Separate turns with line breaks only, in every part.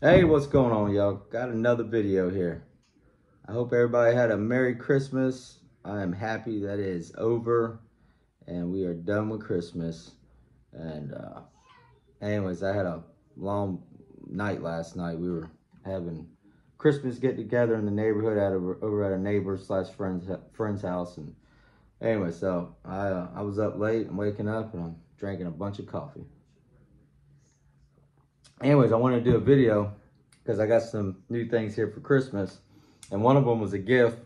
Hey, what's going on, y'all? Got another video here. I hope everybody had a Merry Christmas. I am happy that it is over and we are done with Christmas. And uh, anyways, I had a long night last night. We were having Christmas get together in the neighborhood at a, over at a neighbor slash friend's friend's house. And anyway, so I uh, I was up late and waking up and I'm drinking a bunch of coffee anyways, I wanted to do a video because I got some new things here for Christmas. And one of them was a gift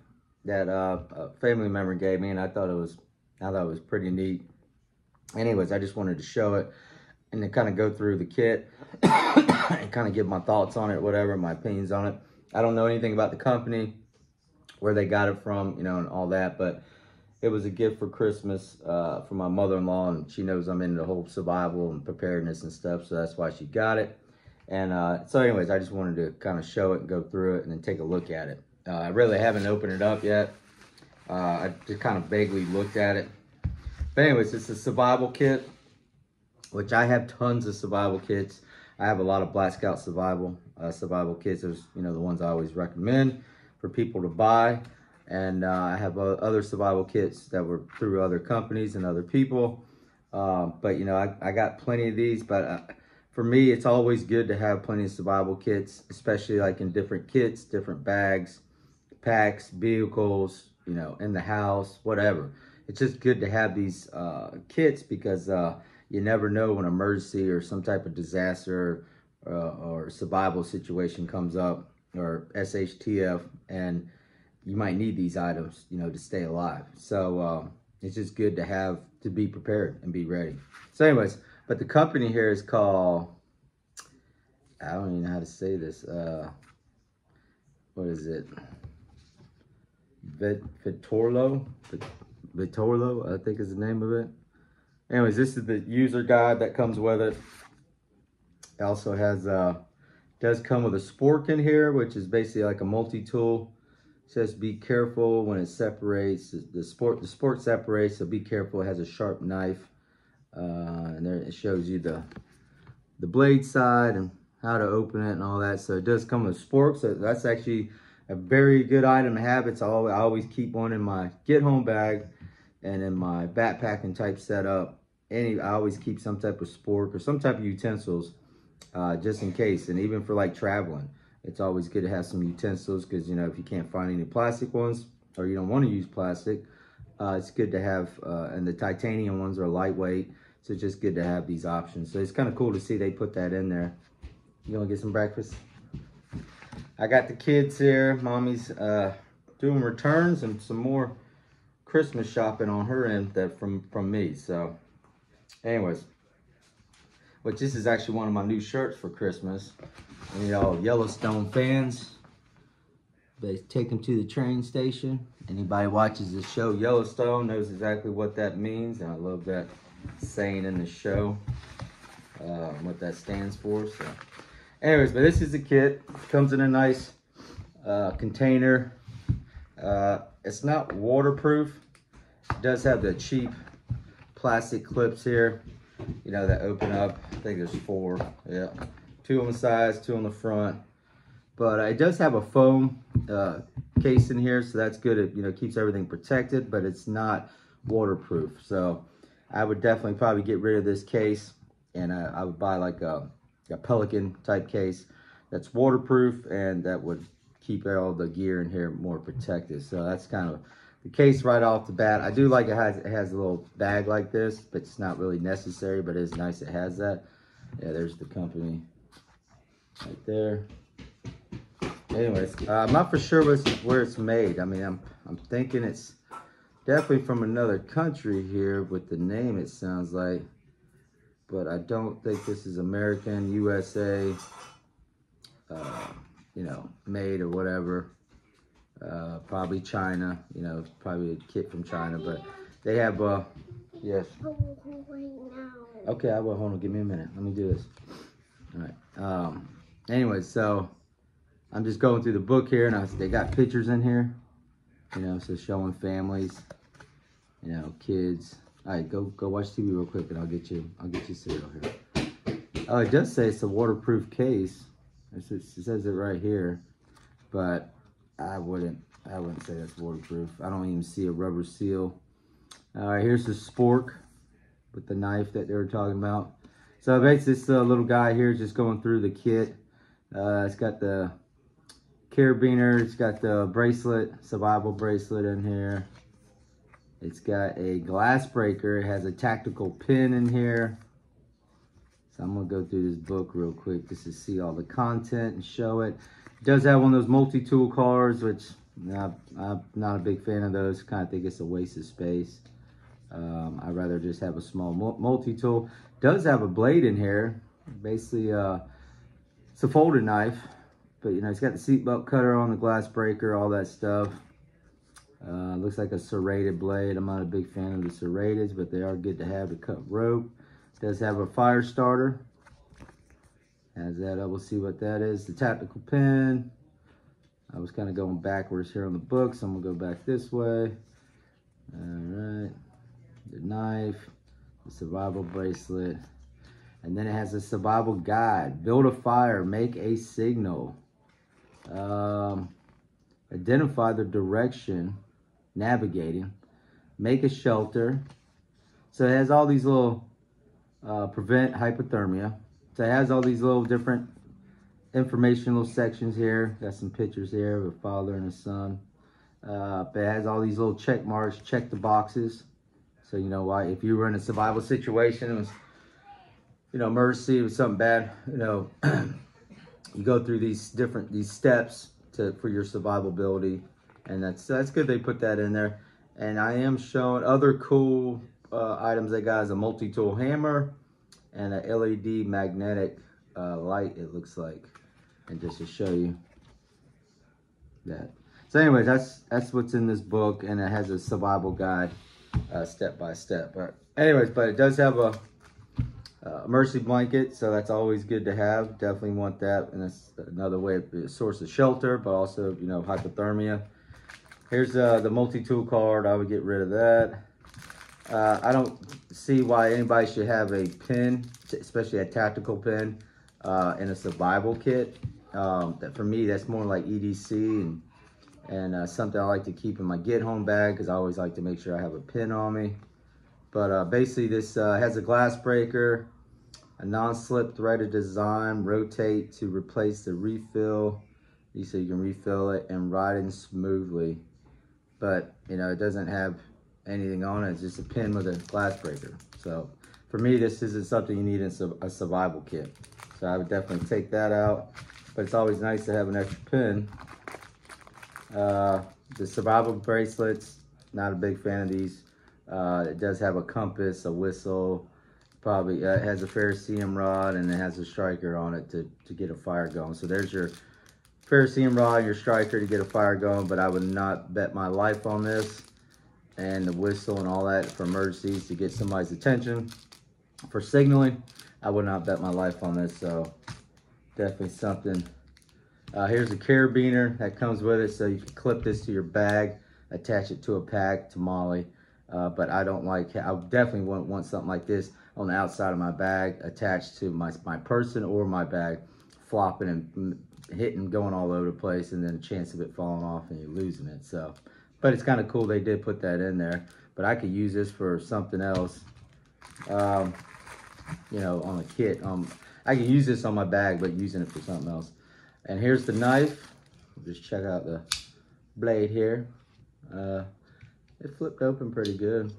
that uh, a family member gave me, and I thought it was, I thought it was pretty neat. Anyways, I just wanted to show it and to kind of go through the kit and kind of give my thoughts on it, whatever, my opinions on it. I don't know anything about the company, where they got it from, you know, and all that, but it was a gift for Christmas uh, for my mother-in-law, and she knows I'm into the whole survival and preparedness and stuff, so that's why she got it. And uh, so anyways, I just wanted to kind of show it and go through it and then take a look at it. Uh, I really haven't opened it up yet. Uh, I just kind of vaguely looked at it. But anyways, it's a survival kit, which I have tons of survival kits. I have a lot of Black Scout survival uh, survival kits. Those, you know, the ones I always recommend for people to buy. And uh, I have uh, other survival kits that were through other companies and other people. but, you know, I, I got plenty of these, but for me, it's always good to have plenty of survival kits, especially like in different kits, different bags, packs, vehicles, you know, in the house, whatever. It's just good to have these uh, kits because uh, you never know when emergency or some type of disaster uh, or survival situation comes up or SHTF and you might need these items, you know, to stay alive. So uh, it's just good to have, to be prepared and be ready. So anyways, but the company here is called, I don't even know how to say this. Uh, what is it? Vit Vitorlo? Vitorlo, I think is the name of it. Anyways, this is the user guide that comes with it. It also has, uh, does come with a spork in here, which is basically like a multi-tool. says be careful when it separates. The, spork the spork separates, so be careful. It has a sharp knife. Uh, and there it shows you the the blade side and how to open it and all that. So it does come with sporks. So that's actually a very good item to have. It's all I always keep one in my get home bag and in my backpacking type setup. Any I always keep some type of spork or some type of utensils uh, just in case. And even for like traveling, it's always good to have some utensils because you know if you can't find any plastic ones or you don't want to use plastic, uh, it's good to have. Uh, and the titanium ones are lightweight so just good to have these options. So it's kind of cool to see they put that in there. You gonna get some breakfast? I got the kids here. Mommy's uh, doing returns and some more Christmas shopping on her end that from, from me. So anyways, which this is actually one of my new shirts for Christmas. And y'all Yellowstone fans, they take them to the train station. Anybody watches the show Yellowstone knows exactly what that means. And I love that saying in the show, uh, what that stands for. So, anyways, but this is the kit. Comes in a nice uh, container. Uh, it's not waterproof. It does have the cheap plastic clips here, you know, that open up. I think there's four. Yeah, two on the sides, two on the front. But uh, it does have a foam uh, case in here, so that's good. It you know keeps everything protected, but it's not waterproof. So I would definitely probably get rid of this case and I, I would buy like a, a Pelican type case that's waterproof and that would keep all the gear in here more protected. So that's kind of the case right off the bat. I do like it has, it has a little bag like this, but it's not really necessary, but it's nice it has that. Yeah, there's the company right there. Anyways, uh, I'm not for sure where it's made. I mean, I'm, I'm thinking it's definitely from another country here with the name it sounds like but I don't think this is American USA uh, you know made or whatever. Uh, probably China you know probably a kit from China but they have uh yes. Okay I will hold on give me a minute let me do this. All right um anyway so I'm just going through the book here and I, they got pictures in here you know, so showing families, you know, kids. All right, go go watch TV real quick, and I'll get you I'll get you cereal here. Oh, it does say it's a waterproof case. It says, it says it right here, but I wouldn't, I wouldn't say that's waterproof. I don't even see a rubber seal. All right, here's the spork with the knife that they were talking about. So basically this uh, little guy here is just going through the kit. Uh, it's got the carabiner, it's got the bracelet, survival bracelet in here. It's got a glass breaker. It has a tactical pin in here. So I'm gonna go through this book real quick just to see all the content and show it. It does have one of those multi-tool cards, which I'm, not a big fan of those. Kind of think it's a waste of space. Um, I'd rather just have a small multi-tool. Does have a blade in here. Basically, uh, it's a folded knife. But, you know, it's got the seatbelt cutter on the glass breaker, all that stuff. Uh, looks like a serrated blade. I'm not a big fan of the serrated, but they are good to have to cut rope. Does have a fire starter. Has that up. We'll see what that is. The tactical pin. I was kind of going backwards here on the book, so I'm going to go back this way. All right. The knife. The survival bracelet. And then it has a survival guide. Build a fire. Make a signal. Um, identify the direction. Navigating. Make a shelter. So it has all these little uh, prevent hypothermia. So it has all these little different informational sections here. Got some pictures here of a father and a son. Uh, it has all these little check marks, check the boxes. So you know why if you were in a survival situation, it was you know emergency, it was something bad. You know, you go through these different these steps to for your survivability, and that's that's good. They put that in there. And I am showing other cool uh, items they got is a multi-tool hammer and a LED magnetic uh, light, it looks like. And just to show you that. So anyways, that's that's what's in this book, and it has a survival guide uh, step by step. But anyways, but it does have a uh, emergency blanket, so that's always good to have. Definitely want that, and that's another way of a source of shelter, but also you know hypothermia. Here's uh, the multi-tool card. I would get rid of that. Uh, I don't see why anybody should have a pin, especially a tactical pin, uh, in a survival kit. Um, that for me, that's more like EDC and and uh, something I like to keep in my get home bag because I always like to make sure I have a pin on me. But uh, basically, this uh, has a glass breaker, a non-slip threaded design, rotate to replace the refill. You So you can refill it and ride in smoothly. But you know, it doesn't have anything on it. It's just a pin with a glass breaker. So for me, this isn't something you need in a survival kit. So I would definitely take that out. But it's always nice to have an extra pin. Uh, the survival bracelets, not a big fan of these. Uh, it does have a compass, a whistle, probably uh, has a ferrocerium rod and it has a striker on it to, to get a fire going. So there's your ferrocerium rod your striker to get a fire going, but I would not bet my life on this and the whistle and all that for emergencies to get somebody's attention. For signaling, I would not bet my life on this, so definitely something. Uh, here's a carabiner that comes with it, so you can clip this to your bag, attach it to a pack, to MOLLE. Uh, but I don't like, I definitely wouldn't want something like this on the outside of my bag attached to my, my person or my bag, flopping and hitting, going all over the place, and then a chance of it falling off and you losing it. So but it's kind of cool they did put that in there. But I could use this for something else. Um, you know, on a kit. Um, I can use this on my bag, but using it for something else. And here's the knife. Just check out the blade here. Uh, it flipped open pretty good.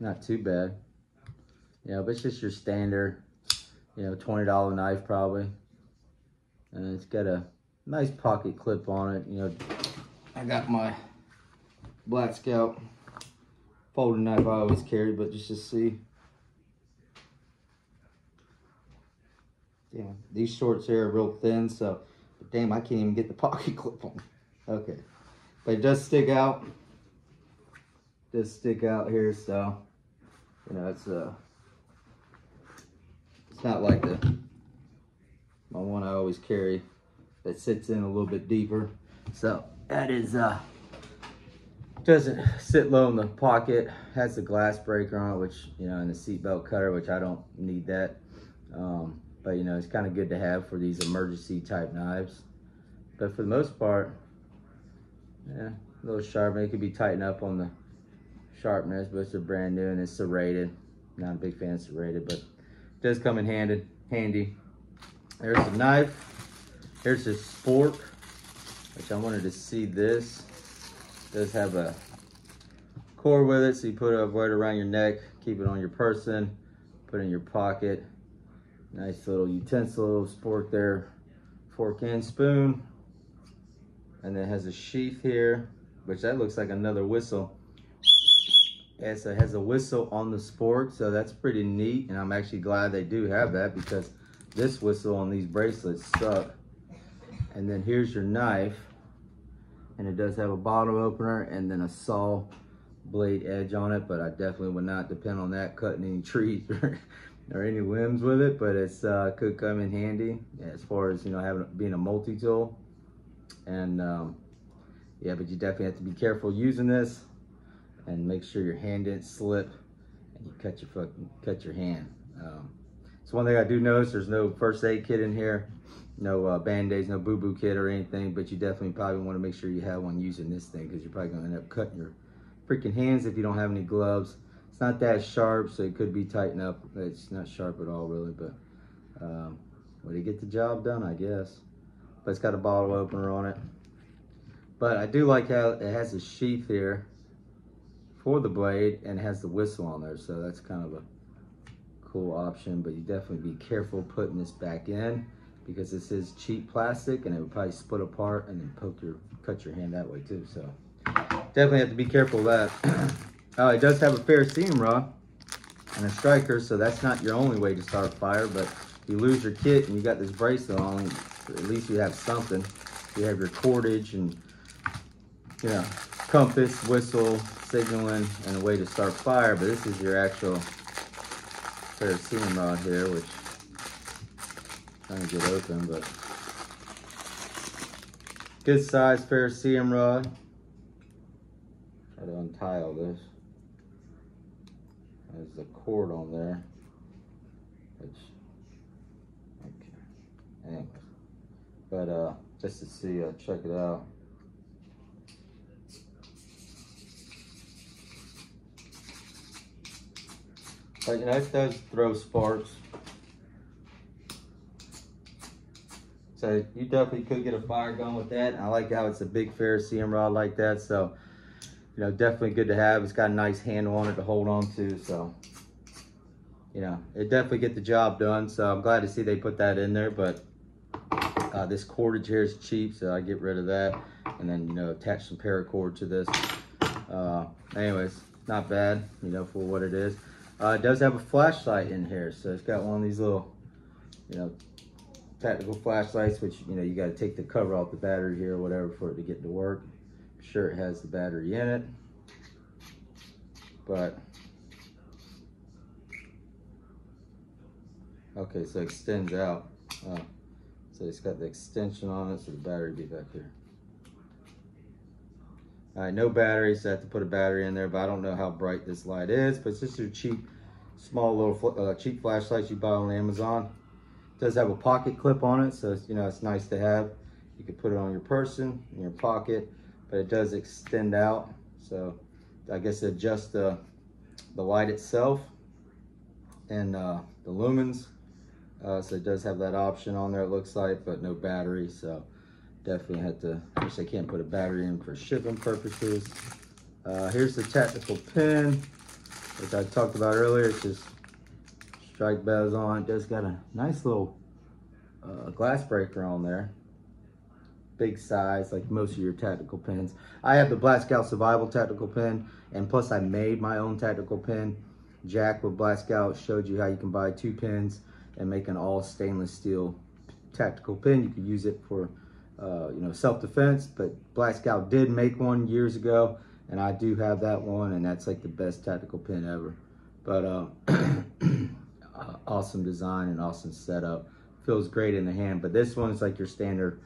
Not too bad. You know, but it's just your standard, you know, $20 knife probably. And it's got a nice pocket clip on it, you know, I got my Black Scout folding knife I always carry, but just to see. Damn, these shorts here are real thin, so but damn, I can't even get the pocket clip on. Okay, but it does stick out. Does stick out here, so you know it's uh, it's not like the my one I always carry that sits in a little bit deeper. So that is, uh, doesn't sit low in the pocket. Has the glass breaker on it, which, you know, and the seatbelt cutter, which I don't need that. Um, But you know, it's kind of good to have for these emergency type knives. But for the most part, yeah, a little sharp. It could be tightened up on the sharpness, but it's a brand new and it's serrated. Not a big fan of serrated, but does come in handy. handy. There's a knife. Here's a fork, which I wanted to see this. It does have a cord with it, so you put it right around your neck, keep it on your person, put it in your pocket. Nice little utensil, spork there, fork and spoon. And then it has a sheath here, which that looks like another whistle. It has a whistle on the spork, so that's pretty neat. And I'm actually glad they do have that because this whistle on these bracelets suck. And then here's your knife. And it does have a bottom opener and then a saw blade edge on it, but I definitely would not depend on that cutting any trees or, or any limbs with it, but it's uh, could come in handy as far as, you know, having being a multi-tool. And um, yeah, but you definitely have to be careful using this and make sure your hand didn't slip and you cut your fucking cut your hand. Um, so one thing I do notice, there's no first aid kit in here, no uh, band-aids, no boo-boo kit or anything, but you definitely probably want to make sure you have one using this thing because you're probably going to end up cutting your freaking hands if you don't have any gloves. It's not that sharp, so it could be tightened up. It's not sharp at all, really, but um, way to get the job done, I guess. But it's got a bottle opener on it. But I do like how it has a sheath here for the blade and has the whistle on there. So that's kind of a cool option, but you definitely be careful putting this back in because this is cheap plastic and it would probably split apart and then poke your, cut your hand that way too. So definitely have to be careful of that. oh, it does have a ferrocerium rod and a striker, so that's not your only way to start fire, but you lose your kit and you got this bracelet on, at least you have something. You have your cordage and you know, compass, whistle, signaling, and a way to start fire, but this is your actual ferrocerium rod here, which I'm trying to get open, but good size ferrocerium rod. Try to untie all this. There's the cord on there, which, okay, anyway. But uh, just to see, uh, check it out. But you know, it does throw sparks. So you definitely could get a fire going with that. I like how it's a big ferrocerium rod like that. So, you know, definitely good to have. It's got a nice handle on it to hold on to. So, you know, it definitely get the job done. So I'm glad to see they put that in there. But uh, this cordage here is cheap, so I get rid of that. And then, you know, attach some paracord to this. Uh, anyways, not bad, you know, for what it is. Uh, it does have a flashlight in here, so it's got one of these little, you know, tactical flashlights, which, you know, you got to take the cover off the battery here or whatever for it to get to work. I'm sure it has the battery in it, but, okay, so it extends out. Uh, so it's got the extension on it, so the battery be back here. Right, no batteries, so I have to put a battery in there, but I don't know how bright this light is, but it's just a cheap, small little uh, cheap flashlight you buy on Amazon. It does have a pocket clip on it, so you know, it's nice to have. You can put it on your person, in your pocket, but it does extend out. So I guess adjust the, the light itself and uh, the lumens. Uh, so it does have that option on there, it looks like, but no battery. So definitely had to, wish I can't put a battery in for shipping purposes. Uh, here's the tactical pin, which I talked about earlier. It's just strike bells on. It does got a nice little uh, glass breaker on there. Big size, like most of your tactical pins. I have the Black Scout Survival tactical pin, and plus I made my own tactical pin. Jack with Black Scout showed you how you can buy two pins and make an all stainless steel tactical pin. You could use it for uh, you know, self-defense, but Black Scout did make one years ago, and I do have that one, and that's like the best tactical pin ever. But uh, uh, awesome design and awesome setup. Feels great in the hand, but this one's like your standard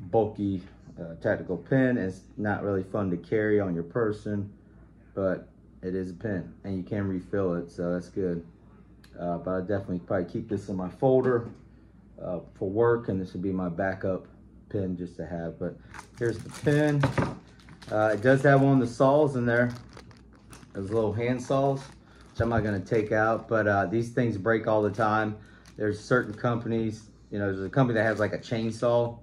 bulky uh, tactical pin. It's not really fun to carry on your person, but it is a pin, and you can refill it, so that's good. Uh, but I definitely probably keep this in my folder uh, for work, and this would be my backup pin just to have. But here's the pin. Uh, it does have one of the saws in there, those little hand saws, which I'm not gonna take out, but uh, these things break all the time. There's certain companies, you know, there's a company that has like a chainsaw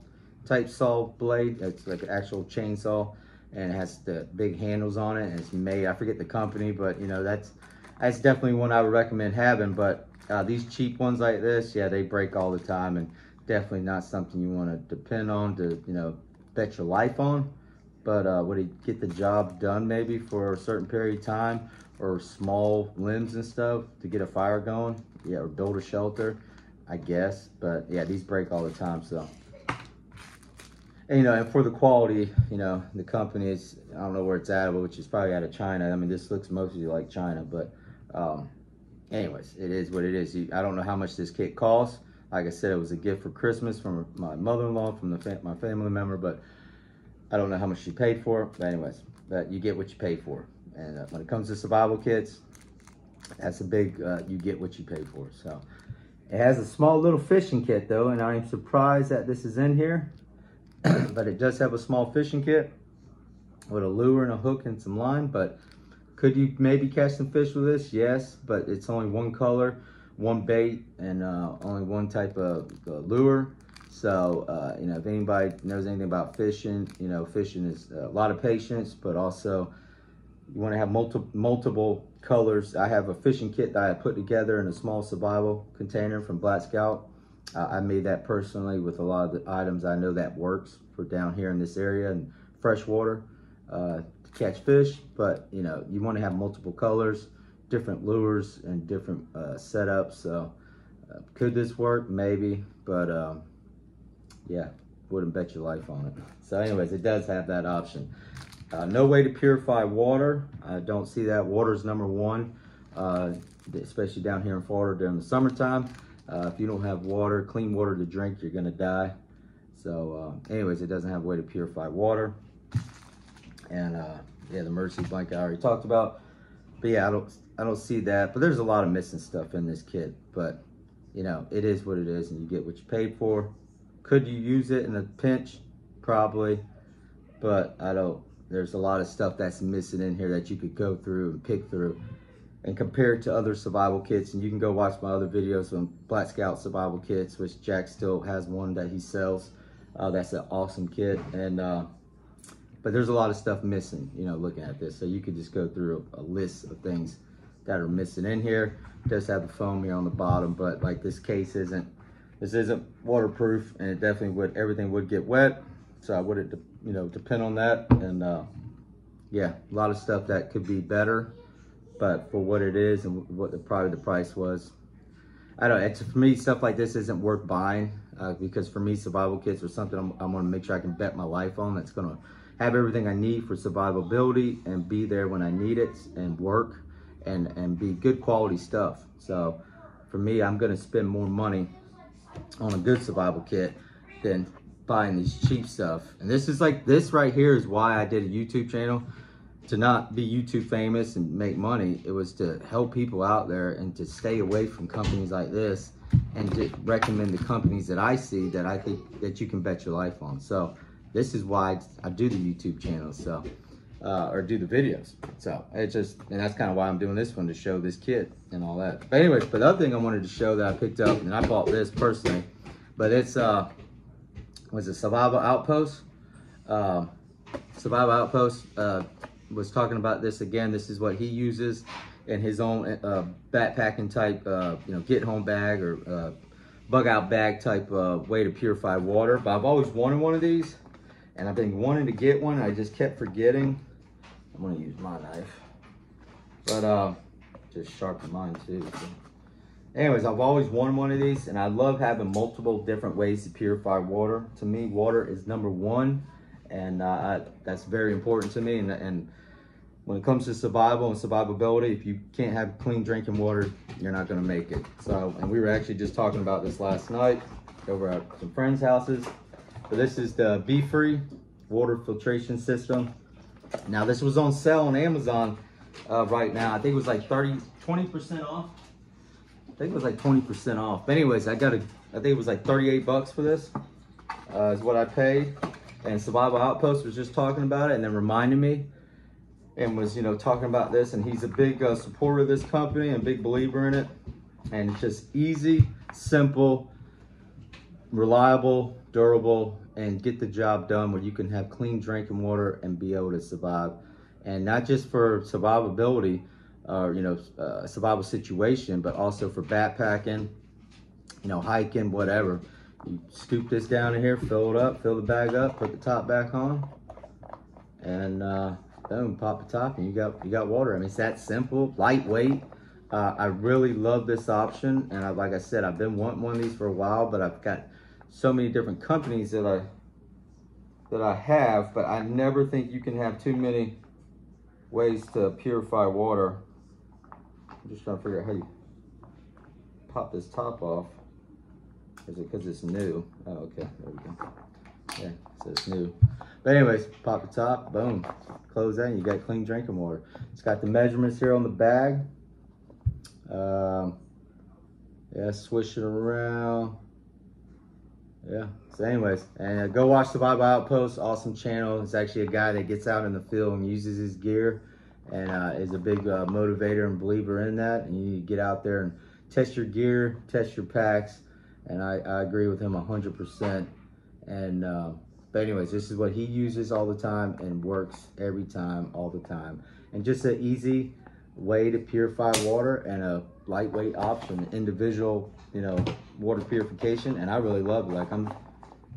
type saw blade. It's like an actual chainsaw and it has the big handles on it and it's made, I forget the company, but you know, that's, that's definitely one I would recommend having. But uh, these cheap ones like this, yeah, they break all the time and definitely not something you want to depend on to, you know, bet your life on. But uh, would it get the job done maybe for a certain period of time or small limbs and stuff to get a fire going? Yeah, or build a shelter, I guess. But yeah, these break all the time, so. And, you know, and for the quality, you know, the company is, I don't know where it's at, which is probably out of China. I mean, this looks mostly like China, but um, anyways, it is what it is. I don't know how much this kit costs. Like I said, it was a gift for Christmas from my mother-in-law, from my family member, but I don't know how much she paid for. But anyways, but you get what you pay for. And uh, when it comes to survival kits, that's a big, uh, you get what you pay for. So it has a small little fishing kit though, and I'm surprised that this is in here. but it does have a small fishing kit with a lure and a hook and some line, but could you maybe catch some fish with this? Yes, but it's only one color, one bait, and uh, only one type of uh, lure. So, uh, you know, if anybody knows anything about fishing, you know, fishing is a lot of patience, but also you want to have multiple multiple colors. I have a fishing kit that I put together in a small survival container from Black Scout. Uh, I made that personally with a lot of the items I know that works for down here in this area and freshwater uh, to catch fish. But you know, you want to have multiple colors, different lures, and different uh, setups. So, uh, could this work? Maybe, but um, yeah, wouldn't bet your life on it. So, anyways, it does have that option. Uh, no way to purify water. I don't see that. Water is number one, uh, especially down here in Florida during the summertime. Uh, if you don't have water, clean water to drink, you're gonna die. So uh, anyways, it doesn't have a way to purify water. And yeah, the Mercy blanket I already talked about. But yeah, I don't, I don't see that. But there's a lot of missing stuff in this kit. But you know, it is what it is and you get what you paid for. Could you use it in a pinch? Probably. But I don't, there's a lot of stuff that's missing in here that you could go through and pick through and compare it to other survival kits. And you can go watch my other videos on Black Scout survival kits, which Jack still has one that he sells. Uh, that's an awesome kit. And uh, but there's a lot of stuff missing, you know, looking at this. So you could just go through a, a list of things that are missing in here. Does have the foam here on the bottom, but like this case isn't, this isn't waterproof and it definitely would, everything would get wet. So I wouldn't, you know, depend on that. And uh, yeah, a lot of stuff that could be better but for what it is and what the probably the price was, I don't. It's for me stuff like this isn't worth buying uh, because for me survival kits are something I'm, I want to make sure I can bet my life on. That's gonna have everything I need for survivability and be there when I need it and work and and be good quality stuff. So for me, I'm gonna spend more money on a good survival kit than buying these cheap stuff. And this is like this right here is why I did a YouTube channel to not be YouTube famous and make money. It was to help people out there and to stay away from companies like this and to recommend the companies that I see that I think that you can bet your life on. So this is why I do the YouTube channel. So, uh, or do the videos. So it just, and that's kind of why I'm doing this one to show this kit and all that. But anyways, but the other thing I wanted to show that I picked up and I bought this personally, but it's, uh, was a Survival Outpost. Uh, Survival Outpost, uh, was talking about this again. This is what he uses in his own uh, backpacking type, uh, you know, get home bag or uh, bug out bag type uh, way to purify water. But I've always wanted one of these and I've been wanting to get one. I just kept forgetting. I'm gonna use my knife, but uh, just sharpen mine too. So. Anyways, I've always wanted one of these and I love having multiple different ways to purify water. To me, water is number one and uh, I, that's very important to me. And, and when it comes to survival and survivability, if you can't have clean drinking water, you're not to make it. So, and we were actually just talking about this last night over at some friends' houses. So this is the BeFree water filtration system. Now this was on sale on Amazon uh, right now. I think it was like 30, 20% off. I think it was like 20% off. But anyways, I got a, I think it was like 38 bucks for this, uh, is what I paid. And Survival Outpost was just talking about it and then reminded me and was, you know, talking about this. And he's a big uh, supporter of this company and big believer in it. And it's just easy, simple, reliable, durable, and get the job done where you can have clean drinking water and be able to survive. And not just for survivability, or you know, uh, survival situation, but also for backpacking, you know, hiking, whatever. You scoop this down in here, fill it up, fill the bag up, put the top back on, and uh, boom, pop the top, and you got you got water. I mean, it's that simple, lightweight. Uh, I really love this option, and I, like I said, I've been wanting one of these for a while, but I've got so many different companies that I that I have, but I never think you can have too many ways to purify water. I'm just trying to figure out how you pop this top off. Is it because it's new? Oh, okay, there we go. Yeah, so it's new. But anyways, pop the top, boom, close that, and you got clean drinking water. It's got the measurements here on the bag. Um, yeah, swish it around. Yeah. So, anyways, and uh, go watch the Survival Outpost. Awesome channel. It's actually a guy that gets out in the field and uses his gear, and uh, is a big uh, motivator and believer in that. And you get out there and test your gear, test your packs, and I, I agree with him hundred percent. And uh, but anyways, this is what he uses all the time and works every time, all the time. And just an easy way to purify water and a lightweight option, individual, you know, water purification. And I really love. Like I'm,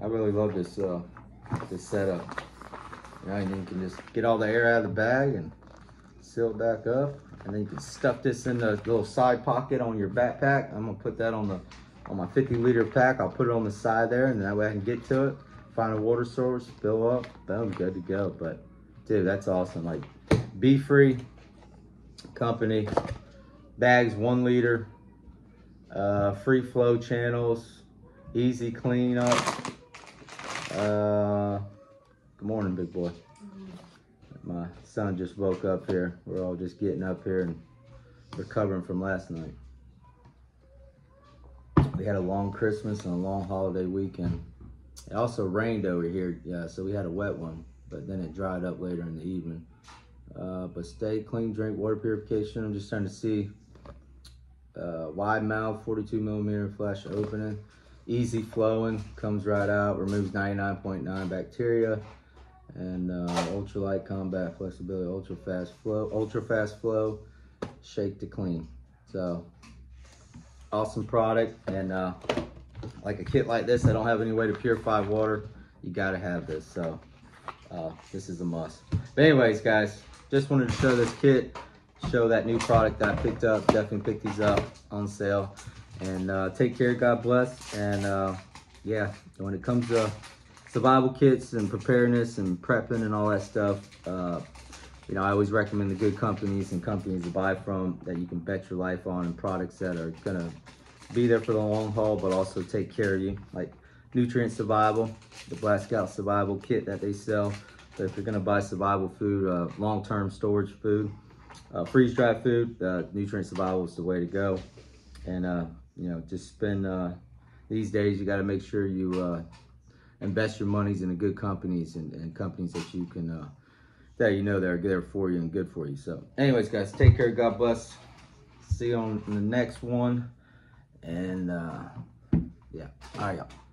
I really love this, uh, this setup. You and you can just get all the air out of the bag and seal it back up. And then you can stuff this in the little side pocket on your backpack. I'm gonna put that on the, on my 50 liter pack. I'll put it on the side there and that way I can get to it, find a water source, fill up, boom, good to go. But dude, that's awesome. Like BeFree company. Bags, one liter. Uh, free flow channels. Easy cleanup. Uh, good morning, big boy. My son just woke up here. We're all just getting up here and recovering from last night. We had a long Christmas and a long holiday weekend. It also rained over here, yeah, so we had a wet one, but then it dried up later in the evening. Uh, but stay clean, drink water purification. I'm just trying to see uh, wide mouth, 42 millimeter flash opening, easy flowing, comes right out, removes 99.9 bacteria, and uh, ultralight combat flexibility, ultra fast flow, ultra fast flow, shake to clean. So awesome product, and uh, like a kit like this, I don't have any way to purify water. You gotta have this. So uh, this is a must. But anyways, guys, just wanted to show this kit, show that new product that I picked up. Definitely pick these up on sale. And uh, take care, God bless. And uh, yeah, when it comes to survival kits and preparedness and prepping and all that stuff, uh, you know, I always recommend the good companies and companies to buy from that you can bet your life on and products that are gonna be there for the long haul, but also take care of you. Like Nutrient Survival, the Black Scout Survival Kit that they sell. So if you're gonna buy survival food, uh, long-term storage food, uh, freeze-dried food, uh, Nutrient Survival is the way to go. And, uh, you know, just spend, uh, these days you gotta make sure you uh, invest your monies in the good companies and, and companies that you can, that you know that are there for you and good for you. So anyways, guys, take care, God bless. See you on the next one. And, yeah, all right, y'all.